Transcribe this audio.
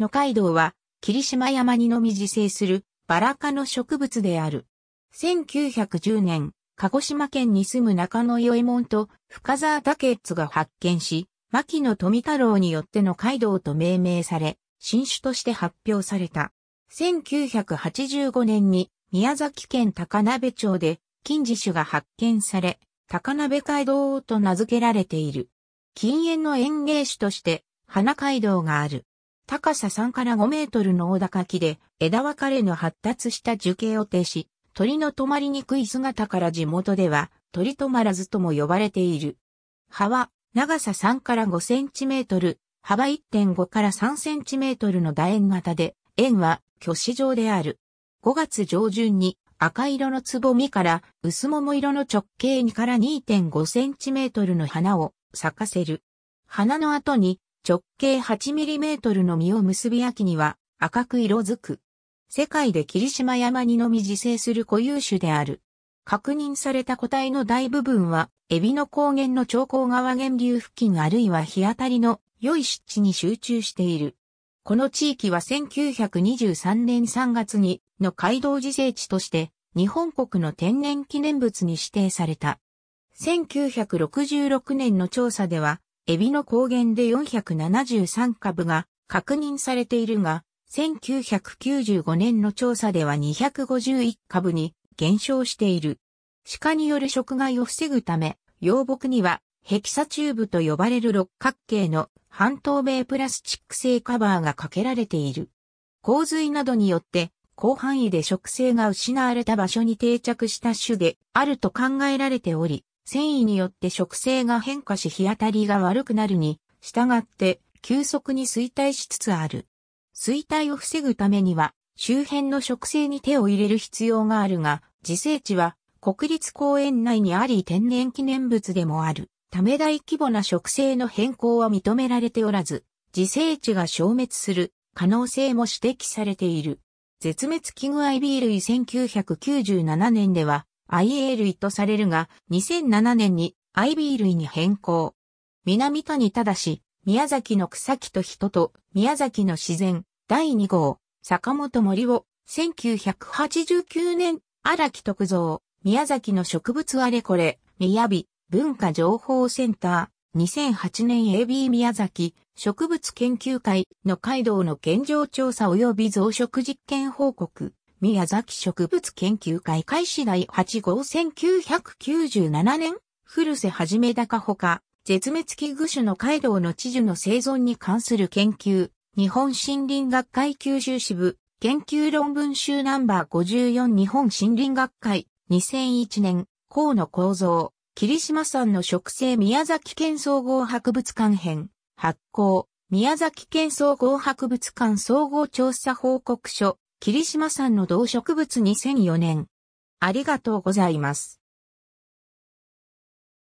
の街道は、霧島山にのみ自生するバラ科の植物である。1910年、鹿児島県に住む中野与右衛門と深沢武津が発見し、牧野富太郎によっての街道と命名され、新種として発表された。1985年に宮崎県高鍋町で金地種が発見され、高鍋街道と名付けられている。禁煙の園芸種として花街道がある。高さ3から5メートルの大高木で枝分かれの発達した樹形を呈し、鳥の止まりにくい姿から地元では鳥止まらずとも呼ばれている。葉は長さ3から5センチメートル、幅1.5から3センチメートルの楕円型で、円は虚子状である。5月上旬に赤色のつぼみから薄桃色の直径2から2.5センチメートルの花を咲かせる。花の後に直径8ミリメートルの実を結び秋には赤く色づく。世界で霧島山にのみ自生する固有種である。確認された個体の大部分は、エビの高原の長江川源流付近あるいは日当たりの良い湿地に集中している。この地域は1923年3月にの街道自生地として日本国の天然記念物に指定された。1966年の調査ではエビの高原で473株が確認されているが、1995年の調査では251株に減少している。鹿による食害を防ぐため、養木にはヘキサチューブと呼ばれる六角形の半透明プラスチック製カバーがかけられている。洪水などによって広範囲で食性が失われた場所に定着した種であると考えられており、繊維によって食性が変化し日当たりが悪くなるに、従って急速に衰退しつつある。衰退を防ぐためには、周辺の植生に手を入れる必要があるが、自生地は国立公園内にあり天然記念物でもある。ため大規模な植生の変更は認められておらず、自生地が消滅する可能性も指摘されている。絶滅危惧 IB 類1997年では IA 類とされるが、2007年に IB 類に変更。南谷正、宮崎の草木と人と宮崎の自然、第2号、坂本森を、1989年、荒木徳造、宮崎の植物あれこれ、宮城、文化情報センター、2008年 AB 宮崎植物研究会の街道の現状調査及び増殖実験報告。宮崎植物研究会開始第8号1997年、古瀬はじめ高ほか、絶滅危惧種の街道の知樹の生存に関する研究、日本森林学会九州支部、研究論文集ナンバー54日本森林学会、2001年、河野構造、霧島山の植生宮崎県総合博物館編、発行、宮崎県総合博物館総合調査報告書、霧島山の動植物2004年。ありがとうございます。